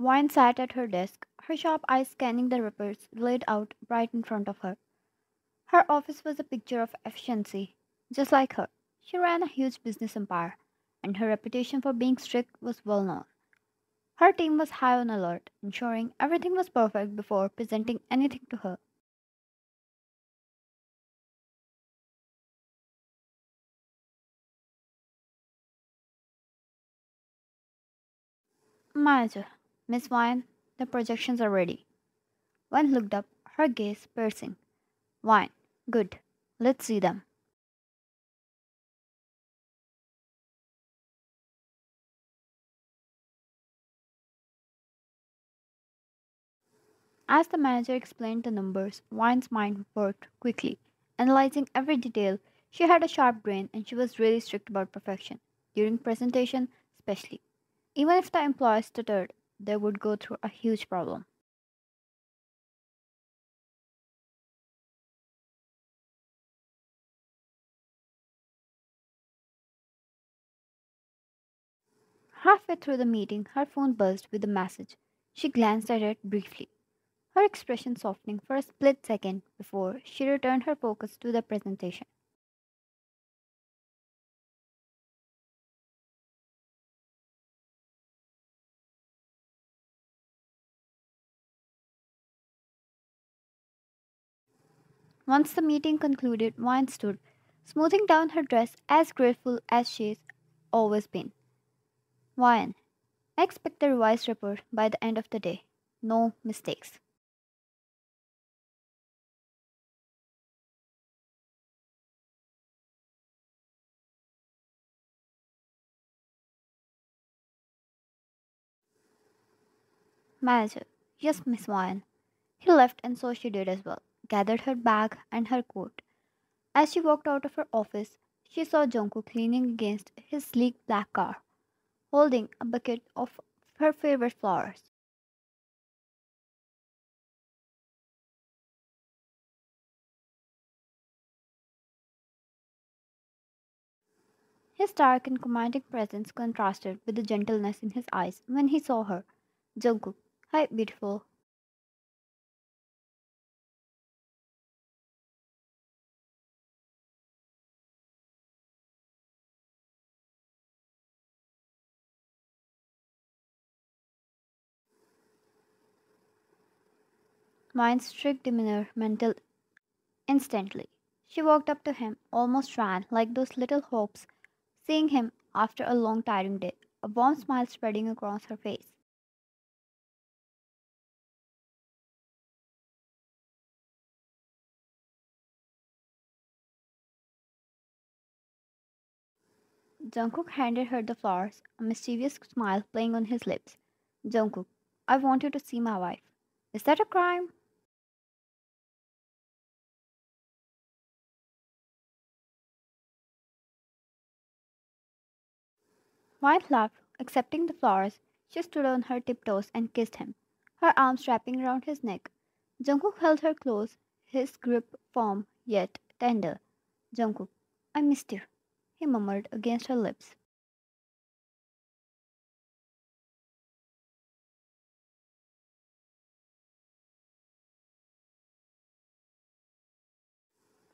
Wine sat at her desk, her sharp eyes scanning the reports laid out right in front of her. Her office was a picture of efficiency, just like her. She ran a huge business empire, and her reputation for being strict was well known. Her team was high on alert, ensuring everything was perfect before presenting anything to her. Manager, Miss Wine, the projections are ready. Wine looked up, her gaze piercing. Wine, good. Let's see them. As the manager explained the numbers, Wine's mind worked quickly. Analyzing every detail, she had a sharp brain and she was really strict about perfection, during presentation especially. Even if the employees stuttered, they would go through a huge problem. Halfway through the meeting, her phone buzzed with a message. She glanced at it briefly, her expression softening for a split second before she returned her focus to the presentation. Once the meeting concluded, Wine stood, smoothing down her dress as graceful as she's always been. Wine, I expect the revised report by the end of the day. No mistakes. Manager, yes, Miss Wine. He left, and so she did as well, gathered her bag and her coat. As she walked out of her office, she saw Jungkook leaning against his sleek black car, holding a bucket of her favorite flowers. His dark and commanding presence contrasted with the gentleness in his eyes when he saw her. Jungkook, hi, beautiful. Mine's strict demeanor melted instantly. She walked up to him, almost ran, like those little hopes, seeing him after a long tiring day, a warm smile spreading across her face. Jungkook handed her the flowers, a mischievous smile playing on his lips. Jungkook, I want you to see my wife. Is that a crime? White laughed, accepting the flowers. She stood on her tiptoes and kissed him, her arms wrapping around his neck. Jungkook held her close, his grip firm yet tender. Jungkook, I missed you, he murmured against her lips.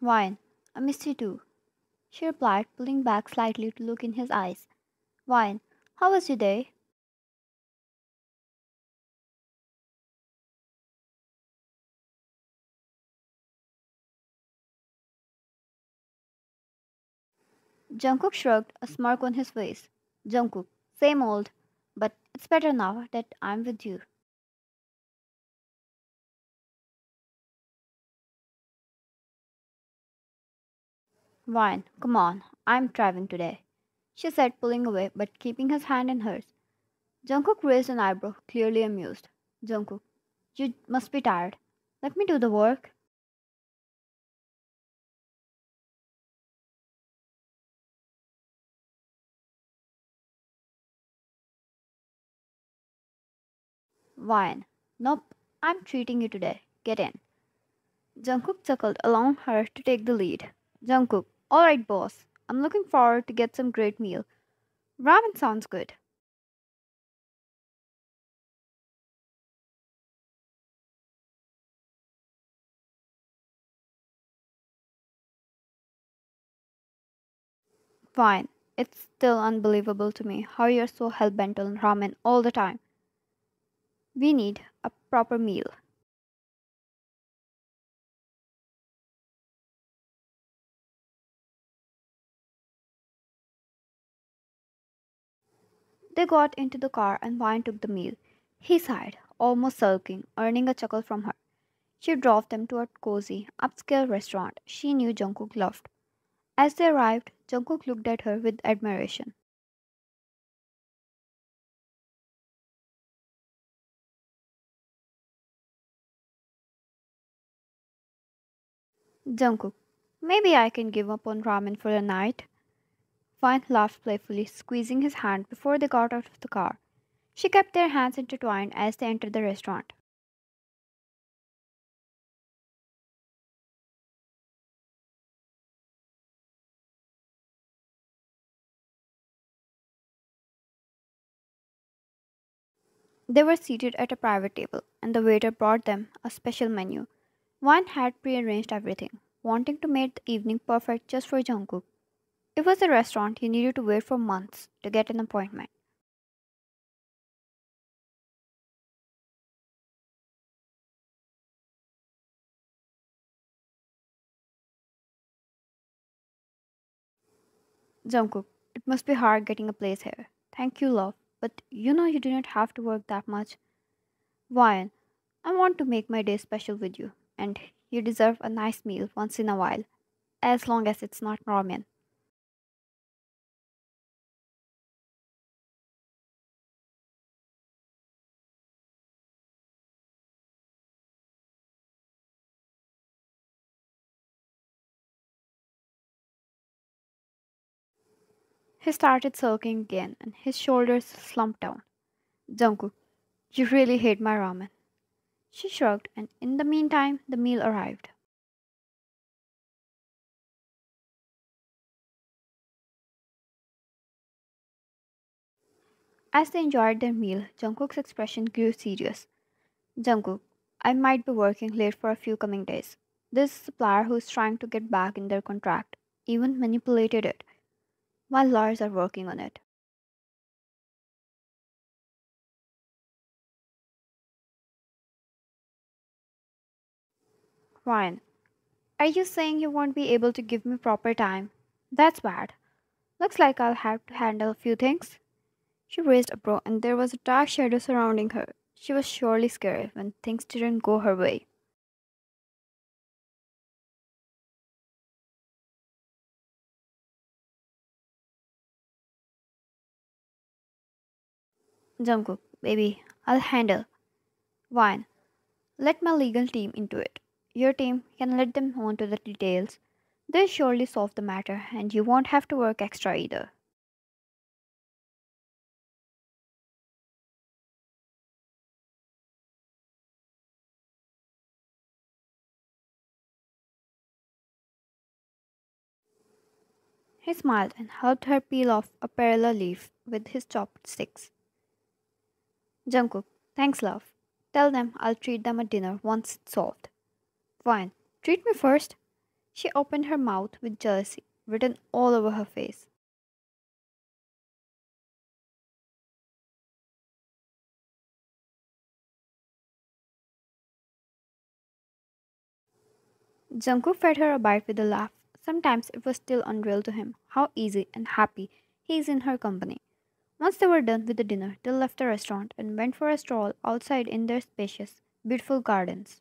Wine, I miss you too, she replied, pulling back slightly to look in his eyes. Wine, how was your day? Jungkook shrugged, a smirk on his face. Jungkook, same old, but it's better now that I'm with you. Wine, come on, I'm driving today, she said, pulling away but keeping his hand in hers. Jungkook raised an eyebrow, clearly amused. Jungkook, you must be tired. Let me do the work. Wine, nope, I'm treating you today. Get in. Jungkook chuckled, allowing her to take the lead. Jungkook, alright boss, I'm looking forward to get some great meal. Ramen sounds good. Fine. It's still unbelievable to me how you're so hell bent on ramen all the time. We need a proper meal. They got into the car and Vine took the meal. He sighed, almost sulking, earning a chuckle from her. She drove them to a cozy, upscale restaurant she knew Jungkook loved. As they arrived, Jungkook looked at her with admiration. Jungkook, maybe I can give up on ramen for a night. Vine laughed playfully, squeezing his hand before they got out of the car. She kept their hands intertwined as they entered the restaurant. They were seated at a private table, and the waiter brought them a special menu. One had prearranged everything, wanting to make the evening perfect just for Jungkook. It was a restaurant he needed to wait for months to get an appointment. Jungkook, it must be hard getting a place here. Thank you, love, but you know you do not have to work that much. Ryan, I want to make my day special with you, and you deserve a nice meal once in a while, as long as it's not ramen. He started sulking again, and his shoulders slumped down. Jungkook, you really hate my ramen. She shrugged, and in the meantime, the meal arrived. As they enjoyed their meal, Jungkook's expression grew serious. Jungkook, I might be working late for a few coming days. This supplier who is trying to get back in their contract even manipulated it. My lawyers are working on it. Ryan, are you saying you won't be able to give me proper time? That's bad. Looks like I'll have to handle a few things. She raised a brow and there was a dark shadow surrounding her. She was surely scared when things didn't go her way. Jungkook, baby, I'll handle. Ryan, let my legal team into it. Your team can let them on to the details. They'll surely solve the matter and you won't have to work extra either. He smiled and helped her peel off a perilla leaf with his chopsticks. Jungkook, thanks, love. Tell them I'll treat them at dinner once it's solved. Fine. Treat me first. She opened her mouth with jealousy written all over her face. Jungkook fed her a bite with a laugh. Sometimes it was still unreal to him how easy and happy he is in her company. Once they were done with the dinner, they left the restaurant and went for a stroll outside in their spacious, beautiful gardens.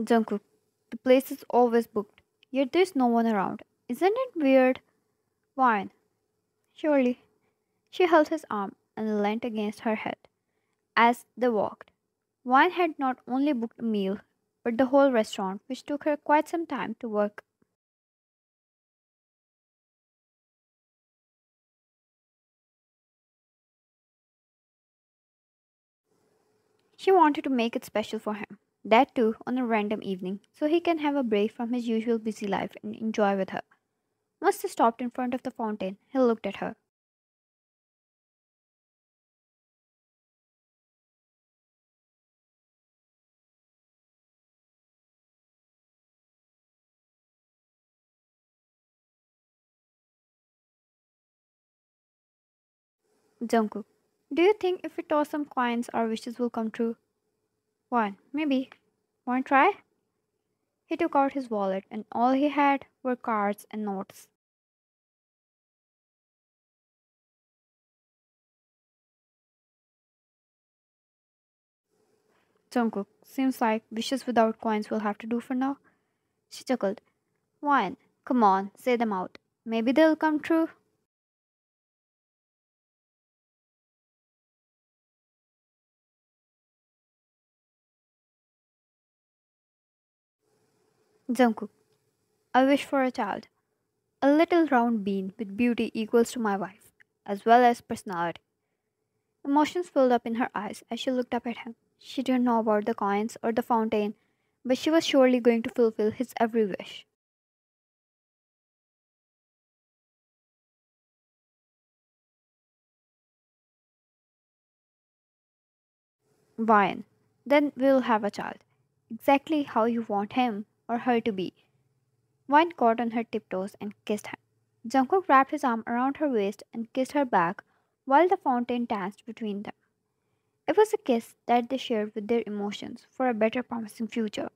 Jungkook, the place is always booked, yet there's no one around. Isn't it weird? Wine. Surely. She held his arm and leant against her head as they walked. Wine had not only booked a meal, but the whole restaurant, which took her quite some time to work. She wanted to make it special for him. That too on a random evening, so he can have a break from his usual busy life and enjoy with her. Once they stopped in front of the fountain, he looked at her. Jungkook, do you think if we toss some coins, our wishes will come true? One, maybe. Want to try? He took out his wallet, and all he had were cards and notes. Jungkook, seems like wishes without coins will have to do for now. She chuckled. One, come on, say them out. Maybe they'll come true. Jungkook, I wish for a child. A little round bean with beauty equals to my wife, as well as personality. Emotions filled up in her eyes as she looked up at him. She didn't know about the coins or the fountain, but she was surely going to fulfill his every wish. Ryan, then we'll have a child. Exactly how you want him or her to be. Vine caught on her tiptoes and kissed her. Jungkook wrapped his arm around her waist and kissed her back while the fountain danced between them. It was a kiss that they shared with their emotions for a better promising future.